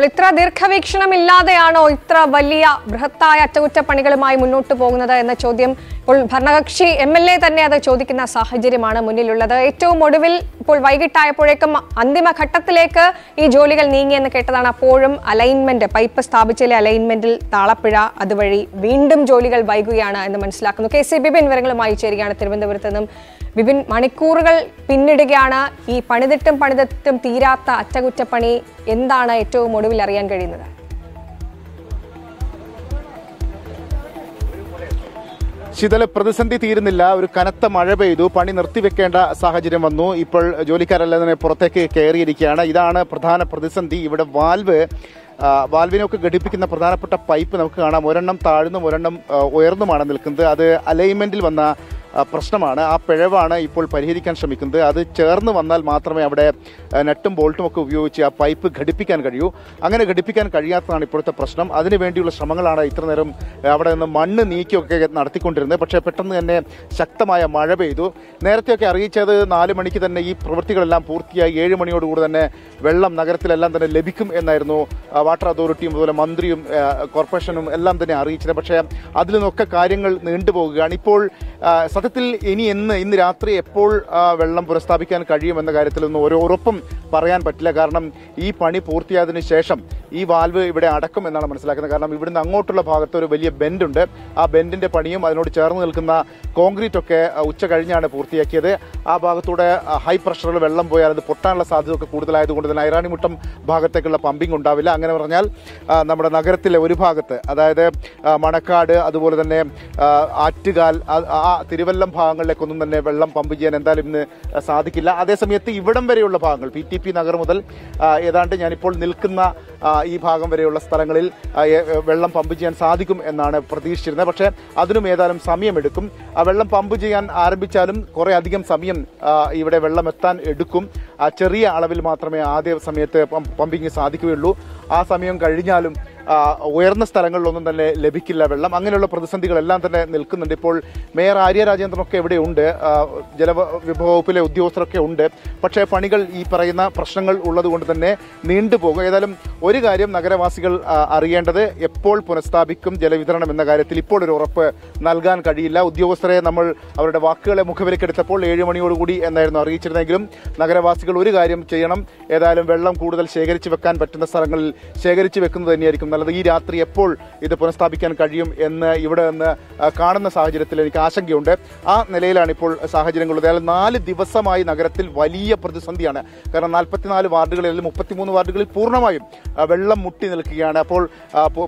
അപ്പോൾ ഇത്ര ദീർഘവീക്ഷണമില്ലാതെയാണോ ഇത്ര വലിയ ബൃഹത്തായ അറ്റകുറ്റപ്പണികളുമായി മുന്നോട്ട് പോകുന്നത് എന്ന ചോദ്യം ഇപ്പോൾ ഭരണകക്ഷി എം എൽ എ തന്നെ അത് ചോദിക്കുന്ന സാഹചര്യമാണ് മുന്നിലുള്ളത്. ഏറ്റവും ഒടുവിൽ ഇപ്പോൾ വൈകിട്ടായപ്പോഴേക്കും അന്തിമഘട്ടത്തിലേക്ക് ഈ ജോലികൾ നീങ്ങിയെന്ന് കേട്ടതാണ്. അപ്പോഴും അലൈൻമെന്റ് പൈപ്പ് സ്ഥാപിച്ചതിലെ അലൈൻമെന്റിൽ താളപ്പിഴ അതുവഴി വീണ്ടും ജോലികൾ വൈകുകയാണ് എന്ന് മനസ്സിലാക്കുന്നു. കെ സി ബിബിൻ വിവരങ്ങളുമായി ചേരുകയാണ് തിരുവനന്തപുരത്ത് നിന്നും ബിബിൻ മണിക്കൂറുകൾ പിന്നിടുകയാണ്. ഈ പണിതിട്ടും പണിതിട്ടും തീരാത്ത അറ്റകുറ്റപ്പണി എന്താണ് ഏറ്റവും ഒടുവിൽ അറിയാൻ കഴിയുന്നത്? ശീതല പ്രതിസന്ധി തീരുന്നില്ല. ഒരു കനത്ത മഴ പെയ്തു. പണി നിർത്തിവെക്കേണ്ട സാഹചര്യം വന്നു. ഇപ്പോൾ ജോലിക്കാരെല്ലാം തന്നെ പുറത്തേക്ക് കയറിയിരിക്കുകയാണ്. ഇതാണ് പ്രധാന പ്രതിസന്ധി. ഇവിടെ വാൽവ് വാൽവിനൊക്കെ ഘടിപ്പിക്കുന്ന പ്രധാനപ്പെട്ട പൈപ്പ് നമുക്ക് കാണാം. ഒരെണ്ണം താഴ്ന്നും ഒരെണ്ണം ഉയർന്നുമാണ് നിൽക്കുന്നത്. അത് അലൈൻമെന്റിൽ വന്ന പ്രശ്നമാണ്. ആ പിഴവാണ് ഇപ്പോൾ പരിഹരിക്കാൻ ശ്രമിക്കുന്നത്. അത് ചേർന്ന് വന്നാൽ മാത്രമേ അവിടെ നെട്ടും ബോൾട്ടും ഒക്കെ ഉപയോഗിച്ച് ആ പൈപ്പ് ഘടിപ്പിക്കാൻ കഴിയൂ. അങ്ങനെ ഘടിപ്പിക്കാൻ കഴിയാത്തതാണ് ഇപ്പോഴത്തെ പ്രശ്നം. അതിനു വേണ്ടിയുള്ള ശ്രമങ്ങളാണ് ഇത്ര നേരം അവിടെ നിന്ന് മണ്ണ് നീക്കിയൊക്കെ നടത്തിക്കൊണ്ടിരുന്നത്. പക്ഷേ പെട്ടെന്ന് തന്നെ ശക്തമായ മഴ പെയ്തു. നേരത്തെയൊക്കെ അറിയിച്ചത് നാല് മണിക്ക് തന്നെ ഈ പ്രവൃത്തികളെല്ലാം പൂർത്തിയായി. ഏഴ് മണിയോടുകൂടി തന്നെ വെള്ളം നഗരത്തിലെല്ലാം തന്നെ ലഭിക്കും എന്നായിരുന്നു വാട്ടർ അതോറിറ്റിയും അതുപോലെ മന്ത്രിയും കോർപ്പറേഷനും എല്ലാം തന്നെ അറിയിച്ചത്. പക്ഷേ അതിൽ നിന്നൊക്കെ കാര്യങ്ങൾ നീണ്ടുപോകുകയാണ്. ഇപ്പോൾ സത്യത്തിൽ ഇനി എന്ന് ഇന്ന് രാത്രി എപ്പോൾ വെള്ളം പുനഃസ്ഥാപിക്കാൻ കഴിയുമെന്ന കാര്യത്തിലൊന്നും ഒരു ഉറപ്പും പറയാൻ പറ്റില്ല. കാരണം ഈ പണി പൂർത്തിയായതിനു ശേഷം ഈ വാൽവ് ഇവിടെ അടക്കും എന്നാണ് മനസ്സിലാക്കുന്നത്. കാരണം ഇവിടുന്ന് അങ്ങോട്ടുള്ള ഭാഗത്ത് ഒരു വലിയ ബെൻഡുണ്ട്. ആ ബെൻഡിന്റെ പണിയും അതിനോട് ചേർന്ന് നിൽക്കുന്ന കോൺക്രീറ്റ് ഒക്കെ ഉച്ച കഴിഞ്ഞാണ് പൂർത്തിയാക്കിയത്. ആ ഭാഗത്തൂടെ ഹൈ പ്രഷറിൽ വെള്ളം പോയാൽ അത് പൊട്ടാനുള്ള സാധ്യത ഒക്കെ കൂടുതലായതുകൊണ്ട് തന്നെ ഐറാണിമുട്ടം ഭാഗത്തേക്കുള്ള പമ്പിംഗ് ഉണ്ടാവില്ല. അങ്ങനെ പറഞ്ഞാൽ നമ്മുടെ നഗരത്തിലെ ഒരു ഭാഗത്ത് അതായത് മണക്കാട് അതുപോലെ തന്നെ ആറ്റുകാൽ ആ- ആ തിരുവല്ലം ഭാഗങ്ങളിലേക്കൊന്നും തന്നെ വെള്ളം പമ്പ് ചെയ്യാൻ എന്തായാലും ഇന്ന് സാധിക്കില്ല. അതേസമയത്ത് ഇവിടം വരെയുള്ള ഭാഗങ്ങൾ പി ടി പി നഗർ മുതൽ ഏതാണ്ട് ഞാനിപ്പോൾ നിൽക്കുന്ന ഈ ഭാഗം വരെയുള്ള സ്ഥലങ്ങളിൽ വെള്ളം പമ്പ് ചെയ്യാൻ സാധിക്കും എന്നാണ് പ്രതീക്ഷിച്ചിരുന്നത്. പക്ഷേ അതിനും ഏതായാലും സമയമെടുക്കും. ആ വെള്ളം പമ്പ് ചെയ്യാൻ ആരംഭിച്ചാലും കുറേ അധികം സമയം ഇവിടെ വെള്ളം എത്താൻ എടുക്കും. ചെറിയ അളവിൽ മാത്രമേ ആദ്യ സമയത്ത് പമ്പിങ് സാധിക്കുകയുള്ളൂ. ആ സമയം കഴിഞ്ഞാലും ഉയർന്ന സ്ഥലങ്ങളിലൊന്നും തന്നെ ലഭിക്കില്ല വെള്ളം. അങ്ങനെയുള്ള പ്രതിസന്ധികളെല്ലാം തന്നെ നിൽക്കുന്നുണ്ട്. ഇപ്പോൾ മേയർ ആര്യ രാജേന്ദ്രനൊക്കെ എവിടെ ഉണ്ട് ആ, ജലവിഭവ വകുപ്പിലെ ഉദ്യോഗസ്ഥരൊക്കെ ഉണ്ട്. പക്ഷേ പണികൾ ഈ പറയുന്ന പ്രശ്നങ്ങൾ ഉള്ളതുകൊണ്ട് തന്നെ നീണ്ടുപോകും ഏതായാലും ഒരു കാര്യം നഗരവാസികൾ അറിയേണ്ടത് എപ്പോൾ പുനഃസ്ഥാപിക്കും ജലവിതരണം എന്ന കാര്യത്തിൽ ഇപ്പോൾ ഒരു ഉറപ്പ് നൽകാൻ കഴിയില്ല. ഉദ്യോഗസ്ഥരെ നമ്മൾ അവരുടെ വാക്കുകളെ മുഖവിലക്കെടുത്തപ്പോൾ ഏഴ് മണിയോടുകൂടി എന്നായിരുന്നു അറിയിച്ചിരുന്നെങ്കിലും നഗരവാസികൾ ഒരു കാര്യം ചെയ്യണം. ഏതായാലും വെള്ളം കൂടുതൽ ശേഖരിച്ചു വെക്കാൻ പറ്റുന്ന സ്ഥലങ്ങളിൽ ശേഖരിച്ചു വെക്കുന്നത് തന്നെയായിരിക്കും നല്ലത് ഈ രാത്രി എപ്പോൾ ഇത് പുനഃസ്ഥാപിക്കാൻ കഴിയും എന്ന് ഇവിടെ നിന്ന് കാണുന്ന സാഹചര്യത്തിൽ എനിക്ക് ആശങ്കയുണ്ട്. ആ നിലയിലാണ് ഇപ്പോൾ സാഹചര്യങ്ങളുള്ളത്. അതായത് നാല് ദിവസമായി നഗരത്തിൽ വലിയ പ്രതിസന്ധിയാണ്. കാരണം നാൽപ്പത്തിനാല് വാർഡുകളിൽ മുപ്പത്തിമൂന്ന് വാർഡുകളിൽ പൂർണമായും വെള്ളം മുട്ടി നിൽക്കുകയാണ്. അപ്പോൾ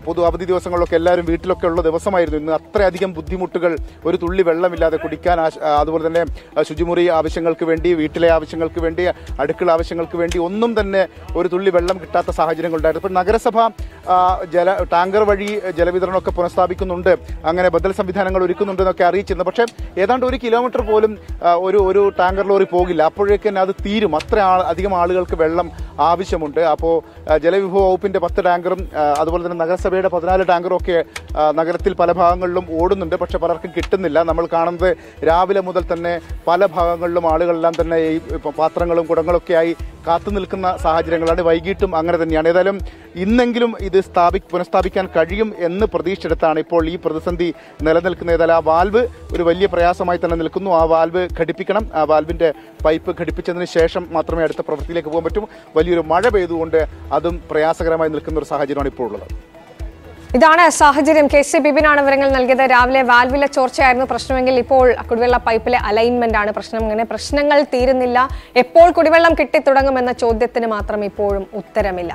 പൊതു അവധി ദിവസങ്ങളിലൊക്കെ എല്ലാവരും വീട്ടിലൊക്കെ ഉള്ള ദിവസമായിരുന്നു. ഇന്ന് അത്രയധികം ബുദ്ധിമുട്ടുകൾ ഒരു തുള്ളി വെള്ളമില്ലാതെ കുടിക്കാൻ അതുപോലെ തന്നെ ശുചിമുറി ആവശ്യങ്ങൾക്ക് വേണ്ടി വീട്ടിലെ ആവശ്യങ്ങൾക്ക് വേണ്ടി അടുക്കള ആവശ്യങ്ങൾക്ക് വേണ്ടി ഒന്നും തന്നെ ഒരു തുള്ളി വെള്ളം കിട്ടാത്ത സാഹചര്യങ്ങളുണ്ടായിരുന്നു. ഇപ്പോൾ നഗരസഭ ജല ടാങ്കർ വഴി ജലവിതരണമൊക്കെ പുനഃസ്ഥാപിക്കുന്നുണ്ട്. അങ്ങനെ ബദൽ സംവിധാനങ്ങൾ ഒരുക്കുന്നുണ്ട് എന്നൊക്കെ അറിയിച്ചിരുന്നു. പക്ഷേ ഏതാണ്ട് ഒരു കിലോമീറ്റർ പോലും ഒരു ഒരു ടാങ്കർ ലോറി പോകില്ല. അപ്പോഴേക്ക് തന്നെ അത് തീരും. അത്ര അധികം ആളുകൾക്ക് വെള്ളം ആവശ്യമുണ്ട്. അപ്പോൾ ജലവിഭവ വകുപ്പിന്റെ പത്ത് ടാങ്കറും അതുപോലെ തന്നെ നഗരസഭയുടെ പതിനാല് ടാങ്കറും ഒക്കെ നഗരത്തിൽ പല ഭാഗങ്ങളിലും ഓടുന്നുണ്ട്. പക്ഷെ പലർക്കും കിട്ടുന്നില്ല. നമ്മൾ കാണുന്നത് രാവിലെ മുതൽ തന്നെ പല ഭാഗങ്ങളിലും ആളുകളെല്ലാം തന്നെ ഈ പാത്രങ്ങളും കുടങ്ങളൊക്കെ ആയി കാത്തു നിൽക്കുന്ന സാഹചര്യങ്ങളാണ്. വൈകിട്ടും അങ്ങനെ തന്നെയാണ്. ഏതായാലും ഇന്നെങ്കിലും ഇത് സ്ഥാപി പുനഃസ്ഥാപിക്കാൻ കഴിയും എന്ന് പ്രതീക്ഷിച്ചെടുത്താണ് ഇപ്പോൾ ഈ പ്രതിസന്ധി നിലനിൽക്കുന്നത്. ഏതായാലും ആ വാൽവ് ഒരു വലിയ പ്രയാസമായി തന്നെ നിൽക്കുന്നു. ആ വാൽവ് ഘടിപ്പിക്കണം. ആ വാൽവിന്റെ പൈപ്പ് ഘടിപ്പിച്ചതിന് ശേഷം മാത്രമേ അടുത്ത പ്രവൃത്തിയിലേക്ക് പോകാൻ പറ്റൂ. വലിയൊരു മഴ പെയ്തുകൊണ്ട് അതും പ്രയാസകരമായി നിൽക്കുന്ന ഒരു സാഹചര്യമാണ് ഇപ്പോൾ ഉള്ളത് ഇതാണ് സാഹചര്യം. കെ സി ബിബിനാണ് വിവരങ്ങൾ നൽകിയത്. രാവിലെ വാൽവിലെ ചോർച്ചയായിരുന്നു പ്രശ്നമെങ്കിൽ ഇപ്പോൾ കുടിവെള്ള പൈപ്പിലെ അലൈൻമെന്റ് ആണ് പ്രശ്നം. ഇങ്ങനെ പ്രശ്നങ്ങൾ തീരുന്നില്ല. എപ്പോൾ കുടിവെള്ളം കിട്ടിത്തുടങ്ങുമെന്ന ചോദ്യത്തിന് മാത്രം ഇപ്പോഴും ഉത്തരമില്ല.